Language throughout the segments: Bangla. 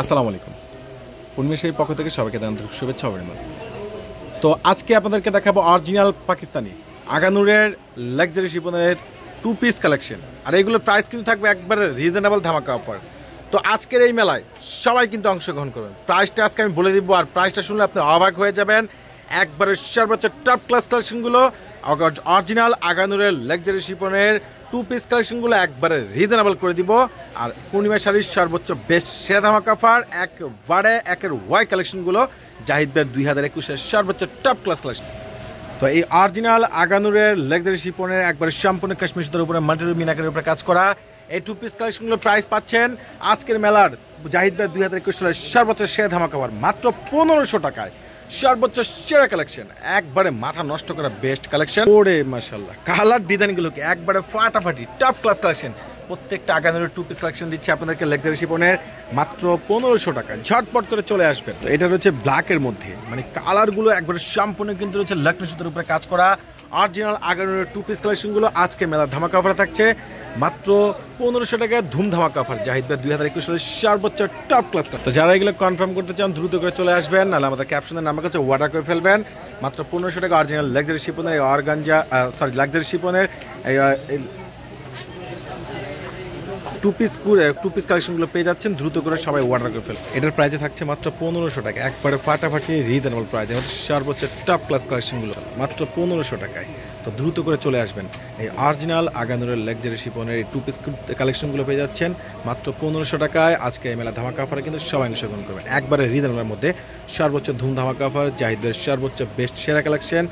আসসালামু আলাইকুম। উন্মেষের পক্ষ থেকে সবাইকে আন্তরিক শুভেচ্ছা অভিনন্দন। তো আজকে আপনাদেরকে দেখাবো অরিজিনাল পাকিস্তানি আগানুরের লাক্সারি শিপনের টু পিস কালেকশন আর এইগুলোর প্রাইস কিন্তু থাকবে একবারে রিজনেবল ধামাকা অফার তো আজকের এই মেলায় সবাই কিন্তু অংশগ্রহণ করবেন প্রাইসটা আজকে আমি বলে দিব, আর প্রাইসটা শুনলে আপনি অবাক হয়ে যাবেন। একবারে সর্বোচ্চ টপ ক্লাস কালেকশনগুলো অরিজিনাল আগানুরের লাক্সারি শিপনের টু পিস কালেকশনগুলো একবারে রিজনেবল করে দিব। আর পূর্ণিমা শাড়ির সর্বোচ্চ বেস্ট সেরা ধামাকা অফার একবারে একের ওয়াই কালেকশনগুলো জাহিদ বের দুই হাজার একুশের সর্বোচ্চ টপ ক্লাস কালেকশন তো এই অরিজিনাল আগানুরের লাক্সারি শিপনের একবারে সম্পূর্ণ কাশ্মীর উপরে মাল্টিরু মিনাকের উপরে কাজ করা, এই টু পিস কালেকশনগুলোর প্রাইস পাচ্ছেন। আজকের মেলার জাহিদ ভাই দুই হাজার একুশ সালের সর্বোচ্চ সেরা ধামাকা অফার মাত্র পনেরোশো টাকায়। সর্বোচ্চ সেরা কালেকশন একবারে মাথা নষ্ট করা বেস্ট কালেকশন ওরে মাশাল্লাহ কালার ডিজাইনগুলোকে একবারে ফাটাফাটি টপ ক্লাস কালেকশন প্রত্যেকটা আগানোর টু পিস কালেকশন দিচ্ছে আপনাদেরকে লাক্সারি শিপনের মাত্র পনেরোশো টাকা। ঝটপট করে চলে আসবেন। তো এটা রয়েছে ব্ল্যাকের মধ্যে। মানে কালারগুলো একবারে সম্পূর্ণ কিন্তু রয়েছে লক্ষ্ণী সুতোর উপরে কাজ করা। অরিজিনাল আগানোর টু পিস কালেকশনগুলো আজকে মেলা ধামাকা অফার থাকছে। মাত্র পনেরোশো টাকায় ধুম ধামাকা অফার জাহিদ ভাই দুই হাজার একুশ সালের সর্বোচ্চ টপ ক্লাস তো যারা এগুলো কনফার্ম করতে চান, দ্রুত করে চলে আসবেন। নাহলে আমাদের ক্যাপশনের নাম্বার কাছে অর্ডার করে ফেলবেন। মাত্র পনেরোশো টাকা অরিজিনাল লাক্সারি শিপনের অরগাঞ্জা সরি লাক্সারি শিপনের টু পিস টু পিস কালেকশনগুলো পেয়ে যাচ্ছেন। দ্রুত করে সবাই অর্ডার করে ফেল এটার প্রাইসে থাকছে মাত্র পনেরোশো টাকা। একবারে ফাটাফাটি রিজনেবল প্রাইস সর্বোচ্চ টপ ক্লাস কালেকশনগুলো মাত্র পনেরোশো টাকায়। তো দ্রুত করে চলে আসবেন। এই অরিজিনাল আগানুরের লাক্সারি শিপনের এই টু পিস কালেকশনগুলো পেয়ে যাচ্ছেন। মাত্র পনেরোশো টাকায় আজকে এই মেলা ধামাকা অফারে কিন্তু সবাই অংশগ্রহণ করবেন। একবারে রিজনেবলের মধ্যে সর্বোচ্চ ধুম ধামাকা অফার জাহিদের সর্বোচ্চ বেস্ট সেরা কালেকশন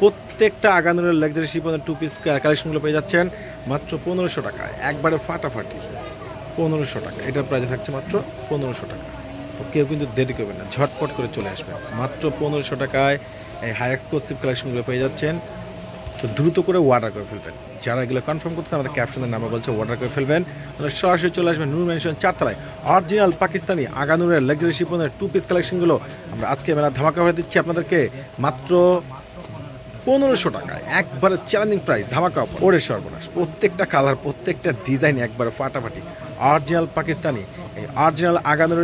প্রত্যেকটা আগানুরের লাক্সারি শিপনের টু পিস কালেকশনগুলো পেয়ে যাচ্ছেন। মাত্র পনেরোশো টাকায়। একবারে ফাটাফাটি। পনেরোশো টাকা। এটার প্রাইস থাকছে মাত্র পনেরোশো টাকা। তো কেউ কিন্তু দেরি করবেন না। ঝটপট করে চলে আসবেন। মাত্র পনেরোশো টাকায় এই হাই এক্সক্লুসিভ কালেকশনগুলো পেয়ে যাচ্ছেন। তো দ্রুত করে অর্ডার করে ফেলবেন। যারা এগুলো কনফার্ম করতে আমাদের ক্যাপশনের নামে বলছে অর্ডার করে ফেলবেন। তাহলে সরাসরি চলে আসবেন নূর মেনশন চারতলায়। অরিজিনাল পাকিস্তানি আগানুরের লাক্সারি শিপনের টু পিস কালেকশনগুলো আমরা আজকে মেলা ধামাকা করে দিচ্ছি আপনাদেরকে। মাত্র পনেরোশো টাকায়, একবারে চ্যালেঞ্জিং প্রাইস ধামাকা অফার ওরে সর্বনাশ। প্রত্যেকটা কালার প্রত্যেকটা ডিজাইন একবারে ফাটাফাটি। অরিজিনাল পাকিস্তানি, এই অরিজিনাল আগানোর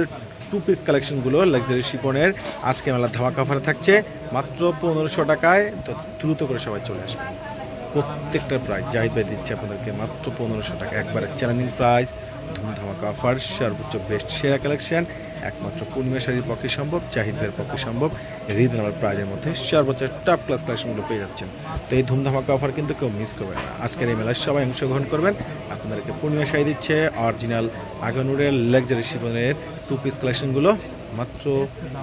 টু পিস কালেকশনগুলো লাক্সারি শিপনের আজকে মেলা ধামাকা অফারে থাকছে। মাত্র পনেরোশো টাকায়, তো দ্রুত করে সবাই চলে আসবে। প্রত্যেকটা প্রাইস জাহিদ দিচ্ছে আপনাদেরকে মাত্র পনেরোশো টাকা। একবারে চ্যালেঞ্জিং প্রাইস ধুমধামাকা অফার সর্বোচ্চ বেস্ট সেরা কালেকশন একমাত্র পূর্ণিমা শাড়ির পক্ষে সম্ভব, জাহিদের পক্ষে সম্ভব। রিজনেবল প্রাইজের মধ্যে সর্বোচ্চ টপ ক্লাস কালেকশনগুলো পেয়ে যাচ্ছেন। তো এই ধুমধামাকা অফার কিন্তু কেউ মিস করবেন না। আজকের এই মেলায় সবাই অংশগ্রহণ করবেন। আপনাদেরকে পূর্ণিমা শাড়ি দিচ্ছে অরিজিনাল আগানুরের লাক্সারি শিবনের টু পিস কালেকশনগুলো মাত্র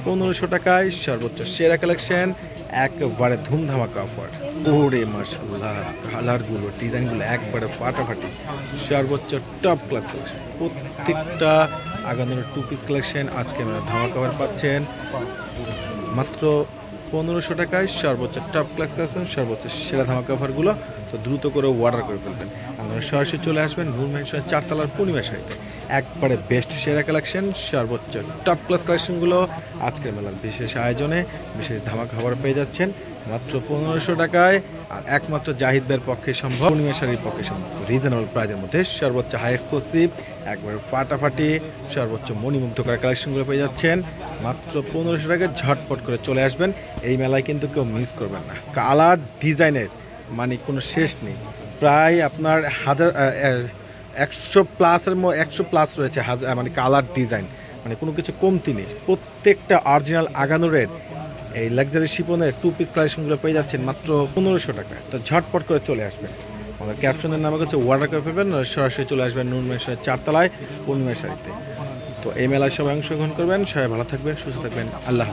পনেরোশো টাকায় সর্বোচ্চ সেরা কালেকশন একবারে ধুমধামাকা অফার ওরে মাসাল্লাহ কালারগুলো ডিজাইনগুলো একবারে ফাটাফাটি। সর্বোচ্চ টপ ক্লাস কালেকশন প্রত্যেকটা আগানোর টু পিস কালেকশন আজকে আমরা ধামাকা অফার পাচ্ছেন। মাত্র পনেরোশো টাকায় সর্বোচ্চ টপ ক্লাস কালেকশন সর্বোচ্চ সেরা ধামাকা অফারগুলো তো দ্রুত করে অর্ডার করে ফেলবেন। আপনারা সরাসরি চলে আসবেন নূর মেনশন চারতলার পূর্ণিমা শাড়িতে। একবারে বেস্ট সেরা কালেকশন সর্বোচ্চ টপ ক্লাস কালেকশনগুলো আজকের মেলার বিশেষ আয়োজনে বিশেষ ধামাকা খবর পেয়ে যাচ্ছেন। মাত্র পনেরোশো টাকায়, আর একমাত্র জাহিদদের পক্ষে সম্ভব। পূর্ণিমা শাড়ির পক্ষে সম্ভব। রিজনেবল প্রাইজের মধ্যে সর্বোচ্চ হাই এক্সক্লুসিভ একবার ফাটাফাটি, সর্বোচ্চ মণিমুগ্ধকর কালেকশনগুলো পেয়ে যাচ্ছেন। মাত্র পনেরোশো টাকায় ঝটপট করে চলে আসবেন। এই মেলায় কিন্তু কেউ মিস করবেন না। কালার, ডিজাইনের মানে কোনো শেষ নেই। প্রায় আপনার হাজার একশো প্লাসের একশো প্লাস রয়েছে হাজার মানে কালার, ডিজাইন। মানে কোনো কিছু কমতি নেই। প্রত্যেকটা অরিজিনাল আগানোরের এই লাক্সারি শিপনের টু পিস কালেকশনগুলো পেয়ে যাচ্ছেন মাত্র পনেরোশো টাকা তো ঝটপট করে চলে আসবেন। আমাদের ক্যাপশনের নামে হচ্ছে অর্ডার করে ফেলবেন সরাসরি চলে আসবেন নুন মেশনের চারতলায় পূর্ণিমা শাড়িতে তো এই মেলায় সবাই অংশগ্রহণ করবেন, সবাই ভালো থাকবেন, সুস্থ থাকবেন। আল্লাহ